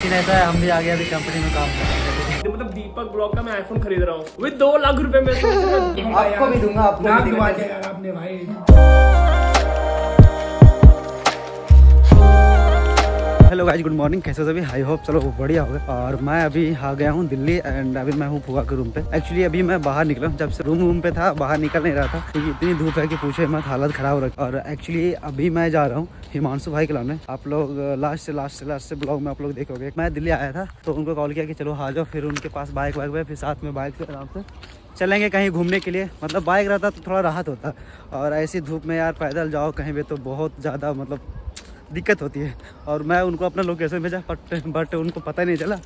ऐसा है हम भी आ गए अभी कंपनी में काम कर मतलब दीपक ब्लॉग का मैं आईफोन खरीद रहा हूँ। विद दो लाख रुपए में। आपको भी दूँगा आपको भी दूँगा। आपने भाई। हेलो गाइज़ गुड मॉर्निंग कैसे सभी? आई होप चलो बढ़िया हो गए और मैं अभी आ गया हूँ दिल्ली एंड अभी मैं हूँ फुआ के रूम पे। एक्चुअली अभी मैं बाहर निकला हूँ। जब से रूम रूम पे था, बाहर निकल नहीं रहा था। क्योंकि इतनी धूप है कि पूछे मत, हालत खराब हो रखी और एक्चुअली अभी मैं जा रहा हूँ हिमांशु भाई के लाने। आप लोग लास्ट से लास्ट से लास्ट से ब्लॉग में आप लोग देखोगे। मैं दिल्ली आया था तो उनको कॉल किया कि चलो आ जाओ, फिर उनके पास बाइक वाइक है, फिर साथ में बाइक से आराम से चलेंगे कहीं घूमने के लिए। मतलब बाइक रहता तो थोड़ा राहत होता। और ऐसी धूप में यार पैदल जाओ कहीं भी तो बहुत ज़्यादा मतलब दिक्कत होती है। और मैं उनको अपना लोकेशन भेजा बट बट उनको पता ही नहीं चला।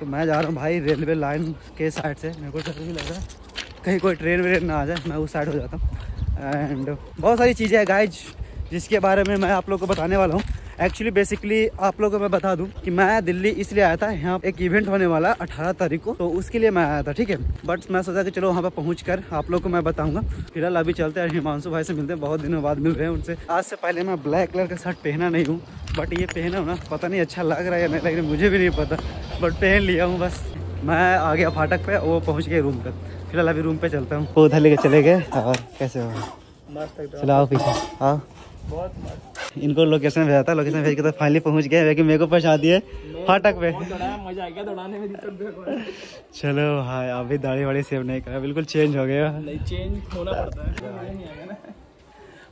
तो मैं जा रहा हूँ भाई रेलवे लाइन के साइड से। मेरे को डर नहीं लग रहा। है कहीं कोई ट्रेन व्रेन ना आ जाए, मैं उस साइड हो जाता हूँ। एंड बहुत सारी चीज़ें हैं गाइज़ जिसके बारे में मैं आप लोग को बताने वाला हूँ। एक्चुअली बेसिकली आप लोगों को मैं बता दूँ कि मैं दिल्ली इसलिए आया था यहाँ एक इवेंट होने वाला है अठारह तारीख को तो उसके लिए मैं आया था ठीक है? बट मैं सोचा कि चलो वहाँ पर पहुँच कर आप लोग को मैं बताऊँगा। फ़िलहाल अभी चलते हैं हिमांशु भाई से मिलते हैं बहुत दिनों बाद मिल रहे हैं उनसे। आज से पहले मैं ब्लैक कलर का शर्ट पहना नहीं हूँ बट ये पहना हूँ ना पता नहीं अच्छा लग रहा है या नहीं लग रहा है मुझे भी नहीं पता। बट पहन लिया हूँ बस। मैं आ गया फाटक पे वो पहुँच गए रूम पे। फ़िलहाल अभी रूम पे चलता हूँ। उधर लेके चले गए और कैसे हो? मस्त एकदम। चलो आओ पीछे। आओ बहुत मस्त। इनको लोकेशन भेजा था लोकेशन भेज के तो फाइनली पहुँच गए। लेकिन मेरे को पहुँचा दिए फाटक पे। मज़ा आ गया दौड़ाने में चलो भाई अभी दाढ़ी वाड़ी सेव नहीं करा बिल्कुल चेंज हो गया नहीं चेंज होना पड़ता है नहीं आएगा ना।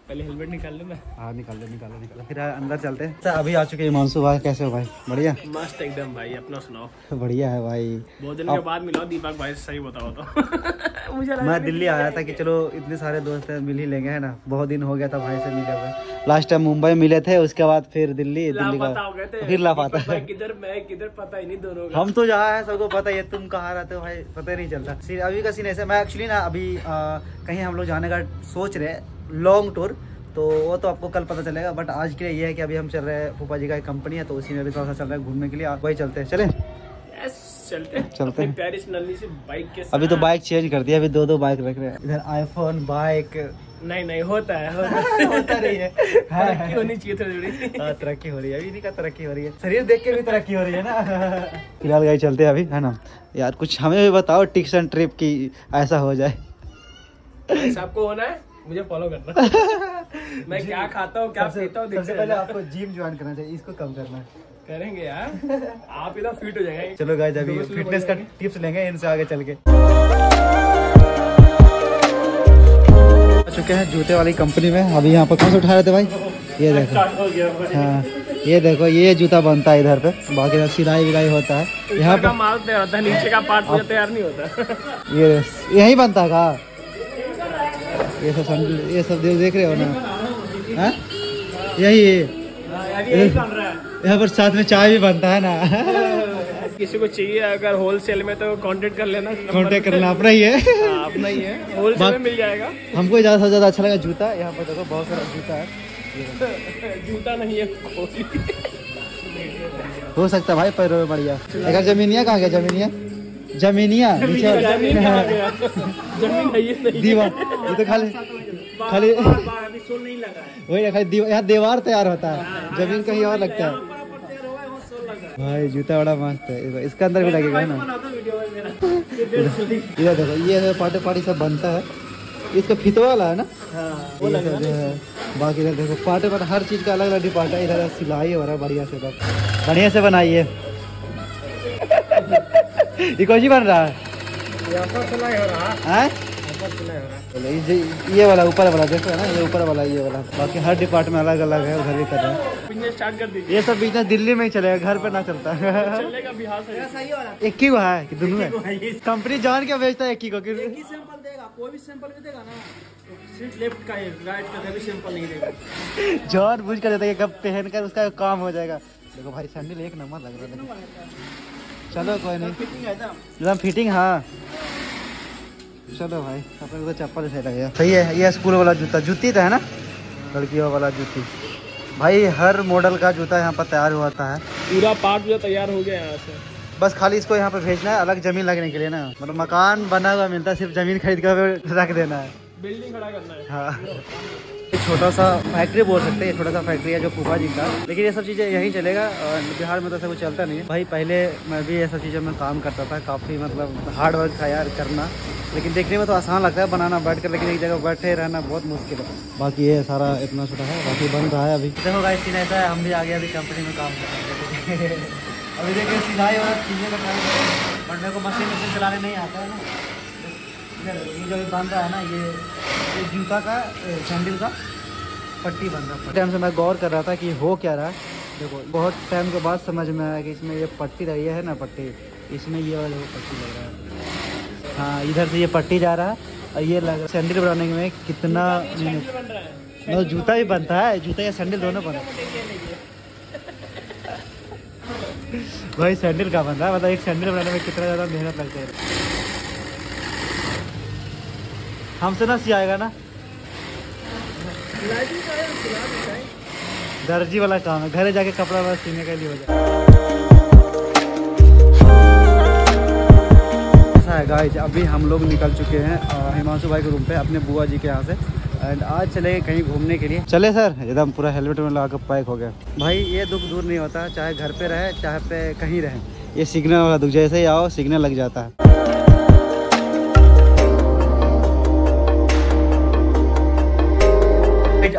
पहले हेलमेट निकाल लूँ मैं। हाँ निकाल दो निकालो निकालो फिर अंदर चलते हैं। अच्छा, अभी आ चुके हैं हिमांशु भाई कैसे हो भाई? बढ़िया? मस्त एकदम भाई अपना सुनाओ। बढ़िया है भाई। बहुत दिन के बाद मिला दीपक भाई सही बताओ तो। मुझे मैं दिल्ली आया था कि चलो इतने सारे दोस्त हैं मिल ही लेंगे है ना? बहुत दिन हो गया था भाई से मिले हुए। लास्ट टाइम मुंबई मिले थे उसके बाद फिर दिल्ली दिल्ली का हो फिर लापता। भाई किधर मैं किधर पता ही नहीं दोनों हम तो जहाँ है सबको पता है तुम कहाँ रहते हो भाई? पता ही नहीं चलता। अभी का सीन ऐसा मैं एक्चुअली ना अभी कहीं हम लोग जाने का सोच रहे लॉन्ग टूर तो वो तो आपको कल पता चलेगा बट आज के लिए ये है कि अभी हम चल रहे हैं फूफा जी का एक कंपनी है तो उसी में भी थोड़ा सा चल रहा है घूमने के लिए आप वही चलते हैं। चले। चलते हैं। चलते हैं। अपनी प्यारी नन्ही बाइक के अभी तो बाइक चेंज कर दिया अभी दो दो बाइक रख रहे हैं। इधर आईफोन बाइक नहीं नहीं होता है होता होता रही है। तरक्की होनी चाहिए थोड़ी थोड़ी। हाँ, तरक्की हो रही है अभी नहीं का तरक्की हो रही है। शरीर देख के भी तरक्की हो रही है ना। फ़िलहाल गाड़ी चलते हैं अभी है ना? यार कुछ हमें भी बताओ टिक्स एंड ट्रिप की ऐसा हो जाए। सबको होना है? मुझे फॉलो करना। मैं क्या खाता हूँ क्या पीता हूँ सबसे देखते पहले आपको जिम ज्वाइन करना चाहिए इसको कम करना है। करेंगे यार। आप इधर फिट हो जाएँगे। चलो गाइस अभी फिटनेस का टिप्स लेंगे इनसे आगे चल के। आ चुके हैं जूते वाली कंपनी में। अभी यहाँ पर कौन से उठा रहे थे भाई? ये देखो। हो। हाँ ये देखो ये जूता बनता है इधर पे। बाकी सब सिलाई विलाई होता है। यहाँ का पे माल तैयार होता है नीचे का पार्ट तैयार नहीं होता। ये यही बनता है का ये सब सैंडल ये सब देख देख रहे हो ना? हाँ? यही यही है पर साथ में चाय भी बनता है ना? किसी को चाहिए अगर होलसेल में तो कांटेक्ट कर लेना कॉन्टेक्ट करना अपना ही है। हाँ, अपना ही है। होलसेल में मिल जाएगा। हमको ज़्यादा से ज़्यादा अच्छा लगा जूता यहाँ पर देखो बहुत सारा जूता है। जूता नहीं है कोई। हो सकता भाई पैरों में बढ़िया अगर जमीनिया कहाँ गया जमीनिया? जमीनिया है। दीवार ये तो खाली खाली अभी सोल नहीं लगा है। वही खाली दीवार यहाँ दीवार तैयार होता है। ज़मीन कहीं और लगता है। भाई जूता बड़ा मस्त है। इसको- इसके अंदर भी लगेगा ना। इधर देखो। ये पार्टी पार्टी सब बनता है। इसका फितो वाला है ना? वो सब जो है बाकी इधर देखो पार्टी पार्ट हर चीज़ का अलग अलग डिपार्ट है। इधर सिलाई हो रहा है बढ़िया से बढ़िया से बनाइए। ये कौन सी बन रहा है? हो है? हैं? हो है ये वाला ऊपर वाला देखो है ना ये ऊपर वाला ये वाला। बाकी हर डिपार्टमेंट अलग अलग है उधर भी कर रहे हैं। बिज़नेस स्टार्ट कर दीजिए। ये सब बिज़नेस दिल्ली में ही चलेगा घर पे ना चलता। है चलेगा बिहार से। एक ही को है कि दोनों है कंपनी जान के बेचता है एक ही को कि सैंपल देगा कोई भी सैंपल भी देगा ना। सिर्फ़ लेफ़्ट का राइट का कभी सैंपल नहीं देगा। जान बुझ कर देता है कब पहन कर उसका काम हो जाएगा। देखो भाई सैंडल एक नंबर लग रहा है। चलो कोई नहीं। फिटिंग एकदम। फिटिंग हाँ। चलो भाई अपने को तो चप्पल सही लगेगा सही है ये स्कूल वाला जूता जूती तो है ना? लड़कियों वाला जूती। भाई हर मॉडल का जूता यहाँ पर तैयार हुआ था। है पूरा पार्ट जो तैयार हो गया यहाँ से। बस खाली इसको यहाँ पे भेजना है अलग ज़मीन लगने के लिए ना। मतलब मकान बना हुआ मिलता है सिर्फ़ ज़मीन खरीद कर रख देना है। बिल्डिंग खड़ा करना है। हाँ। एक छोटा सा फैक्ट्री बोल सकते हैं छोटा सा फैक्ट्री है जो फूफा जी का। लेकिन ये सब चीज़ें यहीं चलेगा और बिहार में तो ऐसा कुछ चलता नहीं। है भाई पहले मैं भी ये सब चीज़ों में काम करता था काफ़ी मतलब हार्ड वर्क था यार करना। लेकिन देखने में तो आसान लगता है बनाना बैठ कर लेकिन एक जगह बैठे रहना बहुत मुश्किल है। बाकी ये सारा इतना छोटा है बाकी बन रहा है अभी। देखो गाइस सीन ऐसा है हम भी आगे अभी कंपनी में काम कर रहे हैं। अभी देखिए सिलाई और चीज़ें का काम कर रहे हैं। बट मेरे को मशीन मशीन चलाने नहीं आता है ना। ये जो बन रहा है ना, ये जूता का सैंडल का पट्टी बन रहा है। टाइम से मैं गौर कर रहा था कि हो क्या रहा है। देखो, बहुत टाइम के बाद समझ में आया कि इसमें ये पट्टी रही है ना पट्टी। इसमें ये वाला वो पट्टी लग रहा है। हाँ इधर से ये पट्टी जा रहा है। और ये लग सैंडल बनाने में कितना रहा नो, जूता भी बनता है। जूता या सैंडल दोनों बनता भाई सैंडल का बनता है। मतलब एक सैंडल बनाने में कितना ज़्यादा मेहनत लगता है। हमसे ना सियाएगा ना। दर्जी वाला काम है घरे जाके कपड़ा वाला सीने के लिए हो जाए ऐसा है गाइज़ अभी हम लोग निकल चुके हैं हिमांशु भाई के रूम पे अपने बुआ जी के यहाँ से। एंड आज चले गए कहीं घूमने के लिए। चले सर एकदम पूरा हेलमेट में लगा के पैक हो गया। भाई ये दुख दूर नहीं होता चाहे घर पे रहे चाहे पे कहीं रहे। ये सिग्नल वाला दुख जैसे ही आओ सिग्नल लग जाता है।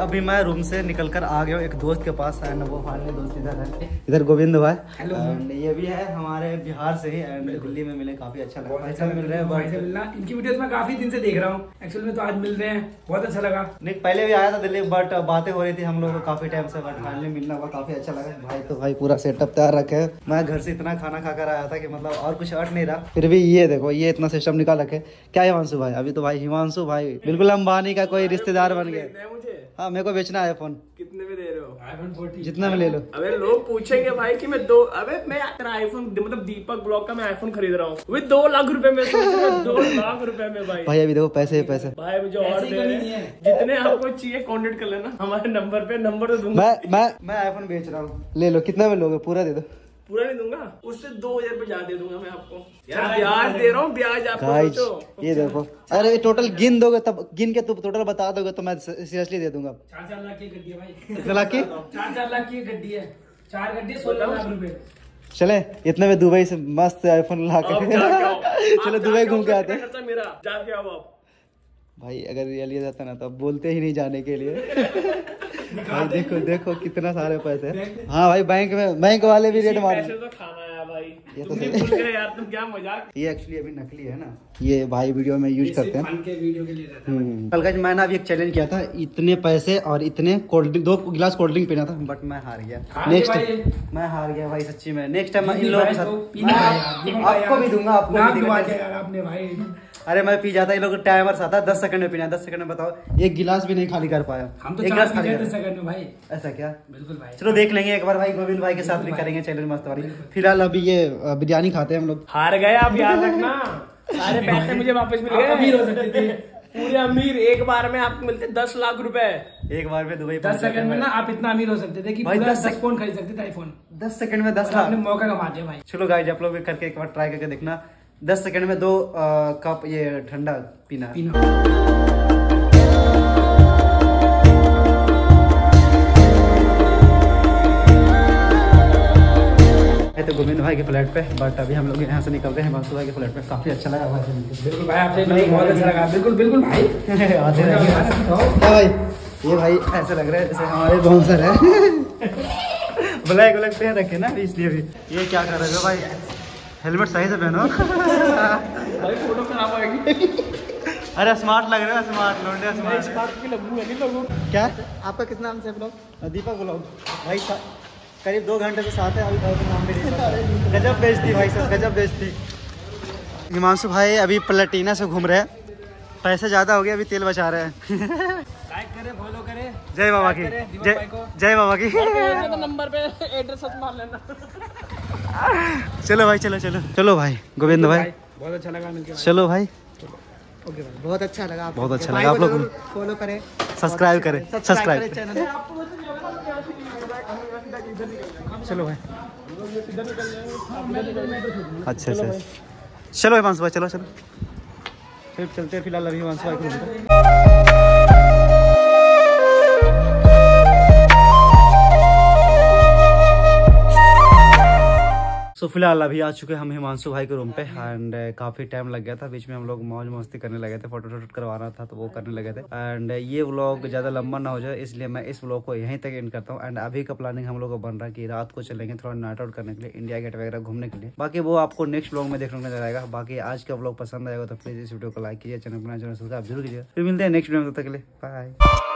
अभी मैं रूम से निकल कर आ गया हूँ। एक दोस्त के पास एंड वो फाइनली दोस्त इधर है। इधर गोविंद भाई। एंड ये भी है हमारे बिहार से ही एंड दिल्ली में मिले काफ़ी अच्छा लगा। भाई साहब मिल रहे हैं भाई से। मिलना। इनकी वीडियोस मैं काफ़ी दिन से देख रहा हूँ। एक्चुअली में तो आज मिल रहे हैं। बहुत अच्छा लगा। नहीं पहले भी आया था दिल्ली बट बातें हो रही थी हम लोग को काफ़ी टाइम से बट फाइनली मिलना हुआ काफ़ी अच्छा लगा। भाई तो भाई पूरा सेटअप तैयार रखे मैं घर से इतना खाना खा कर आया था कि मतलब और कुछ अट नहीं रहा। फिर भी ये देखो ये इतना सिस्टम निकाल रखे। क्या हिमांशु भाई? अभी तो भाई हिमांशु भाई बिल्कुल अंबानी का कोई रिश्तेदार बन गए मुझे। हाँ मेरे को बेचना है फ़ोन कितने में दे रहे हो? आईफोन 14 जितना में ले लो। अबे लोग पूछेंगे भाई कि मैं दो अबे मैं तेरा आईफोन मतलब दीपक ब्लॉक का मैं आईफोन खरीद रहा हूँ। विद दो लाख रुपए में सोच रहे हो, दो लाख रुपए में भाई। भाई अभी देखो पैसे ही पैसे। भाई मुझे और दे रहे हैं। जितने आपको चाहिए कॉन्टेक्ट कर लेना। हमारे नंबर पे नंबर तो दूँगा। मैं मैं मैं आईफोन बेच रहा हूँ। ले लो कितना में लोगे? पूरा दे दो। पूरा नहीं दूँगा। उससे दो हज़ार पे ज़्यादा दे दूँगा मैं आपको। यार ब्याज दे रहा हूँ ब्याज आपको सोचो। ये देखो। अरे ये टोटल गिन दोगे तब गिन के तुम टोटल बता दोगे तो मैं सीरियसली दे दूँगा। चार चार लाख की गड्डी है भाई। कितना लाख की? चार चार लाख की गड्डी है। चार गड्डी सोलह लाख रुपए। चले इतने में दुबई से मस्त आईफोन ला। के चलो दुबई घूम के आते हैं। मेरा। जाके आओ आप। भाई अगर ये लिया जाता ना तो बोलते ही नहीं जाने के लिए। भाई देखो देखो कितना सारे पैसे हाँ। भाई बैंक में बैंक वाले भी रेट मार तो है ये तो सही। यार तुम क्या मज़ाक ये एक्चुअली अभी नकली है ना। ये भाई वीडियो में यूज़ करते हैं। फन के वीडियो के लिए रहता है। हम्म। कल का मैंने अभी एक चैलेंज किया था इतने पैसे और इतने कोल्ड ड्रिंक दो गिलास कोल्ड ड्रिंक पीना था बट मैं हार गया। नेक्स्ट मैं हार गया भाई सच्ची में। नेक्स्ट टाइम इन लोगों के साथ है भाई आपको भी दूँगा आपको भी दूँगा। आपने भाई। अरे मैं पी जाता ये लोग टाइमर आता है दस सेकंड में पीना दस सेकंड में बताओ। एक गिलास भी नहीं खाली कर पाया। हम तो एक गिलास खाली कर सेकंड में भाई। ऐसा क्या? बिल्कुल भाई। चलो देख लेंगे एक बार भाई गोविंद भाई के साथ भी करेंगे चैलेंज मस्त वाली। फ़िलहाल अभी ये बिरयानी खाते हैं हम लोग। हार गए आप याद रखना। सारे पैसे मुझे वापस मिल गए। अमीर हो सकते थे। पूरे अमीर एक बार में आपको मिलते दस लाख रुपए। एक बार में दुबई दस सेकंड में ना आप इतना अमीर हो सकते थे कि भाई, दस दस फ़ोन खरीद सकते थे आईफोन दस सेकंड में दस लाख। मौका कमा दिया भाई। चलो गाइज़ आप लोग भी करके एक बार ट्राई करके देखना। दस सेकंड में दो कप ये ठंडा पीना। पीना। तो गोविंद भाई के फ्लैट पे बट अभी हम लोग यहाँ से निकल रहे हैं बासु भाई के फ्लैट पे। काफ़ी अच्छा लगा भाई बिल्कुल भाई आपसे बहुत अच्छा लगा। बिल्कुल बिल्कुल भाई। भाई? ये भाई ऐसे लग रहा है जैसे हमारे बाउंसर है। ब्लैक ब्लैक पहन रखे ना इसलिए भी। ये क्या कर रहे हो भाई? हेलमेट सही से पहनो भाई फ़ोटो खराब आएगी? अरे स्मार्ट लग रहे हो स्मार्ट लोंडे स्मार्ट स्मार्ट की लगू है नहीं लगू क्या? आपका किस नाम से ब्लॉग? दीपक ब्लॉग। भाई करीब दो घंटे से साथ है अभी भाई का नाम पता। गजब बेचती भाई सब गजब बेचती हिमांशु भाई अभी प्लेटिना से घूम रहे हैं। पैसे ज़्यादा हो गए अभी तेल बचा रहे हैं। लाइक करें फॉलो करें। जय बाबा की। जय जय बाबा की। नंबर पे एड्रेस मार लेना। चलो भाई चलो चलो। चलो भाई गोविंद भाई। बहुत अच्छा लगा मिलकर चलो भाई। ओके भाई बहुत अच्छा लगा बहुत अच्छा लगा आप लोग फॉलो करें। सब्सक्राइब करें। सब्सक्राइब चैनल चलो भाई। अच्छा अच्छा चलो भाई हिमांशु भाई चलो चलो। फिर चलते हैं फ़िलहाल अभी हिमांशु भाई सो फ़िलहाल अभी आ चुके हम हिमांशु भाई के रूम पे एंड काफ़ी टाइम लग गया था। बीच में हम लोग मौज मस्ती करने लगे थे फ़ोटो शूट करवाना था तो वो करने लगे थे। एंड ये व्लॉग ज़्यादा लंबा ना हो जाए, इसलिए मैं इस व्लॉग को यहीं तक एंड करता हूँ। एंड अभी का प्लानिंग हम लोग का बन रहा है कि रात को चलेंगे थोड़ा नाइट आउट करने के लिए इंडिया गेट वगैरह घूमने के लिए। बाकी वो आपको नेक्स्ट व्लॉग में देखने को नज़र आएगा बाकी आज का व्लॉग पसंद आएगा तो प्लीज़ इस वीडियो को लाइक कीजिए चैनल को सब्सक्राइब ज़रूर कीजिए फिर मिलते हैं नेक्स्ट वीडियो में तक के लिए बाय